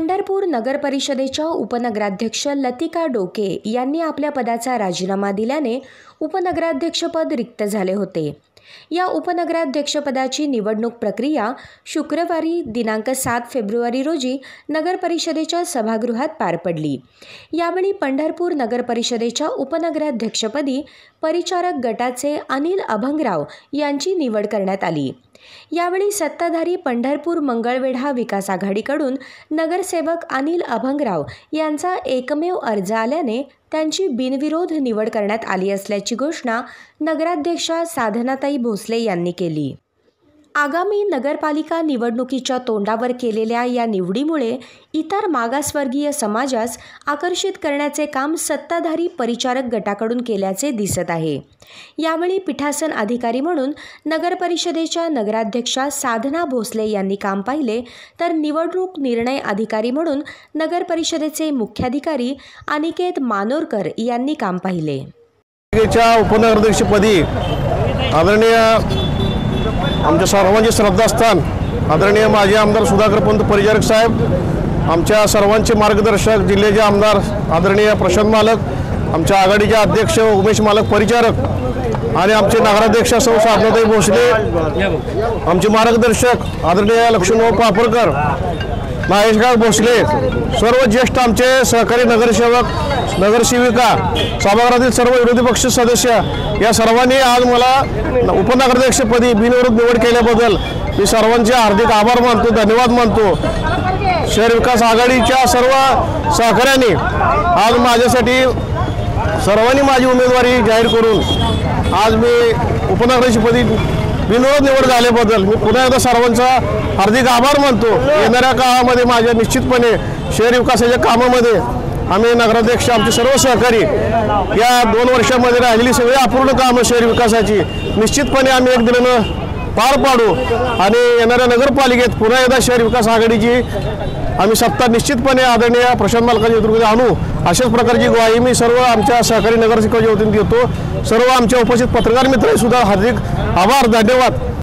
नगर परिषदेच्या उपनगराध्यक्ष लतिका डोके यांनी आपल्या पदाचा राजीनामा दिल्याने उपनगराध्यक्षपद रिक्त झाले होते. या उपनगराध्यक्षपदाची निवडणूक प्रक्रिया शुक्रवारी दिनांक सात फेब्रुवारी रोजी नगर परिषदेच्या सभागृहात पार पडली. यावेळी पंढरपूर नगर परिषदेच्या उपनगराध्यक्षपदी परिचारक गटाचे अनिल अभंगराव यांची निवड करण्यात आली. यावेळी सत्ताधारी पंढरपूर मंगळवेढा विकास आघाडीकडून नगरसेवक अनिल अभंगराव यांचा एकमेव अर्ज आल्याने त्यांची बिनविरोध निवड करण्यात आली असल्याची घोषणा नगराध्यक्षा साधनाताई भोसले यांनी केली. आगामी नगरपालिका निवडणुकीच्या तोंडावर केलेल्या या निवडीमुळे इतर मागासवर्गीय समाजास आकर्षित करण्याचे काम सत्ताधारी परिचारक गटाकडून केल्याचे दिसत आहे. यावेळी पीठासन अधिकारी म्हणून नगरपरिषदेच्या नगराध्यक्षा साधना भोसले यांनी काम पाहिले तर निवडणूक निर्णय अधिकारी म्हणून नगरपरिषदेचे मुख्याधिकारी अनिकेत मानोरकर यांनी काम पाहिले. उपनगराध्यक्षपदी आदरणीय आमच्या सर्वांचे श्रद्धास्थान आदरणीय माजी आमदार सुधाकरपंत परिचारक साहेब आमच्या सर्वांचे मार्गदर्शक जिल्ह्याचे आमदार आदरणीय प्रशांत मालक आमच्या आघाडीचे अध्यक्ष उमेश मालक परिचारक आणि आमचे नगराध्यक्ष सौ साधनाताई भोसले आमचे मार्गदर्शक आदरणीय लक्ष्मणराव पापरकर महेशगाव भोसले सर्व ज्येष्ठ आमचे सहकारी नगरसेवक नगरसेविका सभागृहातील सर्व विरोधी पक्ष सदस्य या सर्वांनी आज मला उपनगराध्यक्षपदी बिनविरोध निवड केल्याबद्दल मी सर्वांचे हार्दिक आभार मानतो धन्यवाद मानतो. शहर विकास आघाडीच्या सर्व सहकाऱ्यांनी आज माझ्यासाठी सर्वांनी माझी उमेदवारी जाहीर करून आज मी उपनगराध्यक्षपदी बिनविरोध निवड झाल्याबद्दल मी पुन्हा एकदा सर्वांचा हार्दिक आभार मानतो. येणाऱ्या काळामध्ये माझ्या निश्चितपणे शहर विकासाच्या कामामध्ये आम्ही नगराध्यक्ष आमचे सर्व सहकारी या दोन वर्षामध्ये राहिलेली सगळी अपूर्ण कामं शहर विकासाची निश्चितपणे आम्ही एक दिल्यानं पार पाडू आणि येणाऱ्या नगरपालिकेत पुन्हा एकदा शहर विकास आघाडीची आम्ही सत्ता निश्चितपणे आदरणीय प्रशांत मालकांच्या नेतृत्वात आणू. अशाच प्रकारची ग्वाही मी सर्व आमच्या सहकारी नगरसेवकाच्या वतीने देतो. सर्व आमच्या उपस्थित पत्रकार मित्रसुद्धा हार्दिक आभार धन्यवाद.